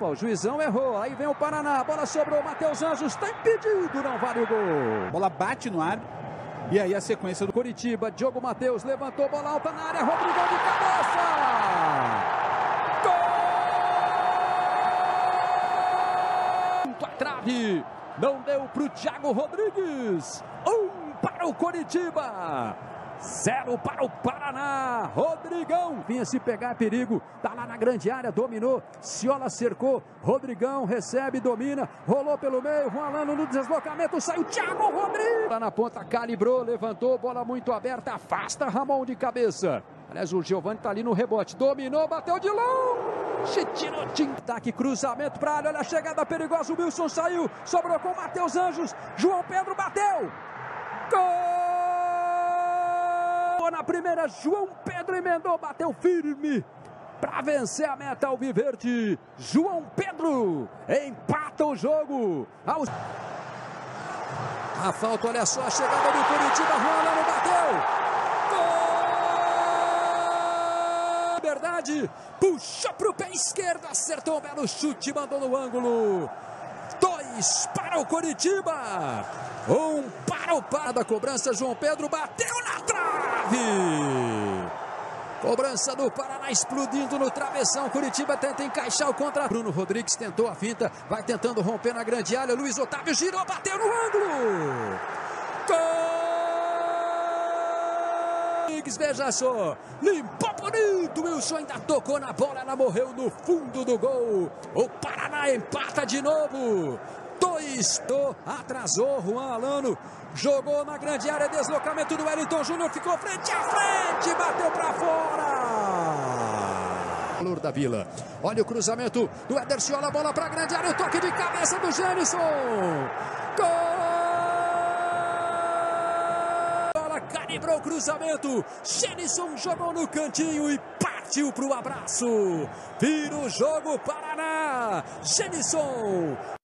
O juizão errou, aí vem o Paraná, bola sobrou, Matheus Anjos, está impedido, não vale o gol. Bola bate no ar, e aí a sequência do Curitiba, Diogo Matheus levantou, bola alta na área, Rodrigão de cabeça. Gol! A trave, não deu para o Thiago Rodrigues. Um para o Curitiba. Zero para o Paraná. Rodrigão vinha se pegar perigo. Tá lá na grande área, dominou. Ciola cercou. Rodrigão recebe, domina. Rolou pelo meio. Rolando no deslocamento. Saiu Thiago Rodrigues. Lá na ponta, calibrou, levantou. Bola muito aberta. Afasta Ramon de cabeça. Aliás, o Giovani tá ali no rebote. Dominou, bateu de longe. Tirou Taque, cruzamento para área. Olha a chegada perigosa. O Wilson saiu. Sobrou com o Matheus Anjos. João Pedro bateu. Gol! Na primeira, João Pedro emendou, bateu firme para vencer a meta Alviverde. João Pedro empata o jogo. A falta, olha só, a chegada do Curitiba, Juan não bateu. Gol! Liberdade, puxou para o pé esquerdo, acertou um belo chute, mandou no ângulo. Dois para o Curitiba. Um para o par da cobrança. João Pedro bateu na Cobrança do Paraná explodindo no travessão. Curitiba tenta encaixar o contra. Bruno Rodrigues tentou a finta. Vai tentando romper na grande área. Luiz Otávio girou, bateu no ângulo. Gol! Veja só, limpou bonito. Wilson ainda tocou na bola. Ela morreu no fundo do gol. O Paraná empata de novo. Dois, atrasou Juan Alano, jogou na grande área, deslocamento do Wellington Júnior, ficou frente a frente, bateu para fora. Valor da Vila, olha o cruzamento do Ederson, a bola para a grande área, o toque de cabeça do Jânison. Gol! Bola calibrou o cruzamento, Jânison jogou no cantinho e partiu para o abraço. Vira o jogo, Paraná, Jânison.